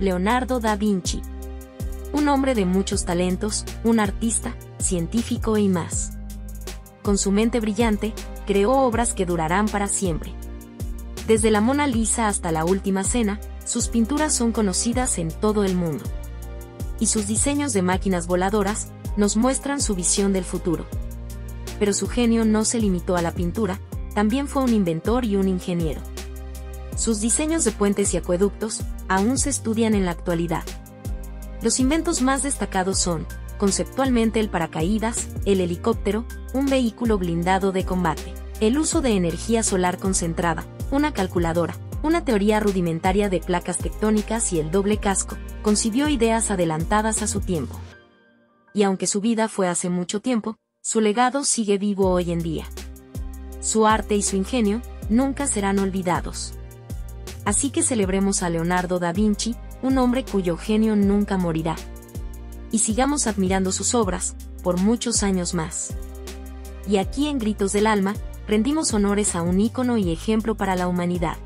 Leonardo da Vinci. Un hombre de muchos talentos, un artista, científico y más. Con su mente brillante, creó obras que durarán para siempre. Desde la Mona Lisa hasta la Última Cena, sus pinturas son conocidas en todo el mundo. Y sus diseños de máquinas voladoras nos muestran su visión del futuro. Pero su genio no se limitó a la pintura, también fue un inventor y un ingeniero. Sus diseños de puentes y acueductos aún se estudian en la actualidad. Los inventos más destacados son, conceptualmente el paracaídas, el helicóptero, un vehículo blindado de combate, el uso de energía solar concentrada, una calculadora, una teoría rudimentaria de placas tectónicas y el doble casco, concibió ideas adelantadas a su tiempo. Y aunque su vida fue hace mucho tiempo, su legado sigue vivo hoy en día. Su arte y su ingenio nunca serán olvidados. Así que celebremos a Leonardo da Vinci, un hombre cuyo genio nunca morirá. Y sigamos admirando sus obras, por muchos años más. Y aquí en Gritos del Alma, rendimos honores a un ícono y ejemplo para la humanidad.